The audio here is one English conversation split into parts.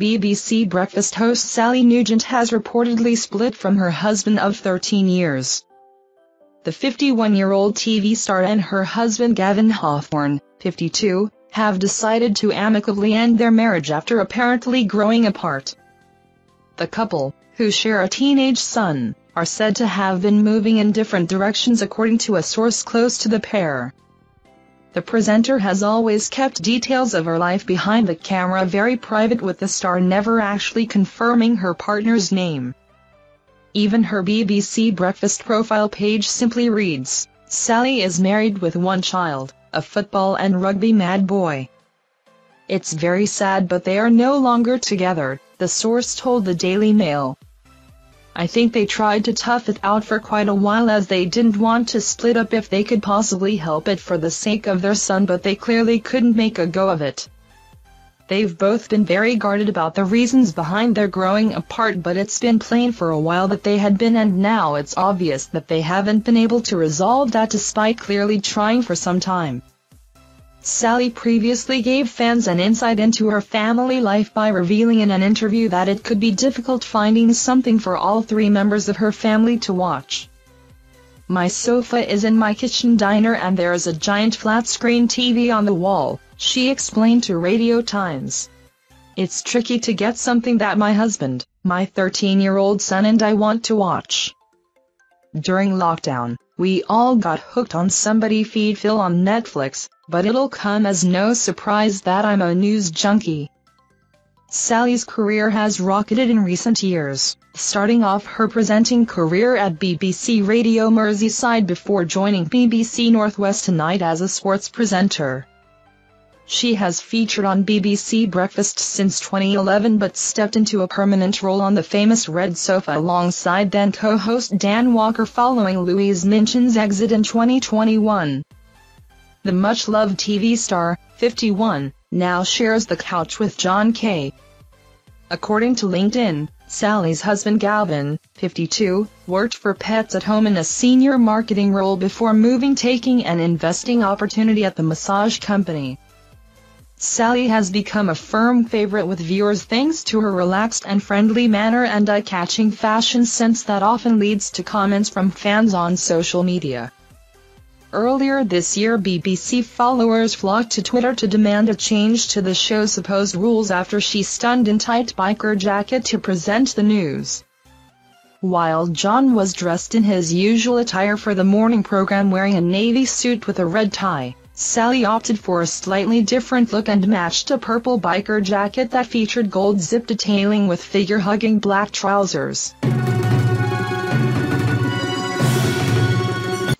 BBC Breakfast host Sally Nugent has reportedly split from her husband of 13 years. The 51-year-old TV star and her husband Gavin Hawthorn, 52, have decided to amicably end their marriage after apparently growing apart. The couple, who share a teenage son, are said to have been moving in different directions according to a source close to the pair. The presenter has always kept details of her life behind the camera very private with the star never actually confirming her partner's name. Even her BBC Breakfast profile page simply reads, Sally is married with one child, a football and rugby mad boy. It's very sad but they are no longer together, the source told the Daily Mail. I think they tried to tough it out for quite a while as they didn't want to split up if they could possibly help it for the sake of their son but they clearly couldn't make a go of it. They've both been very guarded about the reasons behind their growing apart but it's been plain for a while that they had been and now it's obvious that they haven't been able to resolve that despite clearly trying for some time. Sally previously gave fans an insight into her family life by revealing in an interview that it could be difficult finding something for all three members of her family to watch. My sofa is in my kitchen diner and there is a giant flat-screen TV on the wall, she explained to Radio Times. It's tricky to get something that my husband, my 13-year-old son and I want to watch. During lockdown, we all got hooked on somebody feed Phil on Netflix, but it'll come as no surprise that I'm a news junkie. Sally's career has rocketed in recent years, starting off her presenting career at BBC Radio Merseyside before joining BBC Northwest Tonight as a sports presenter. She has featured on BBC Breakfast since 2011 but stepped into a permanent role on the famous Red Sofa alongside then co-host Dan Walker following Louise Minchin's exit in 2021. The much-loved TV star, 51, now shares the couch with Jon Kay. According to LinkedIn, Sally's husband Galvin, 52, worked for Pets at Home in a senior marketing role before moving taking an investing opportunity at the massage company. Sally has become a firm favorite with viewers thanks to her relaxed and friendly manner and eye-catching fashion sense that often leads to comments from fans on social media. Earlier this year BBC followers flocked to Twitter to demand a change to the show's supposed rules after she stunned in tight biker jacket to present the news. While Jon was dressed in his usual attire for the morning program wearing a navy suit with a red tie, Sally opted for a slightly different look and matched a purple biker jacket that featured gold zip detailing with figure-hugging black trousers.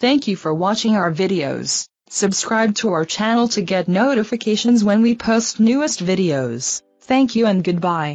Thank you for watching our videos. Subscribe to our channel to get notifications when we post newest videos. Thank you and goodbye.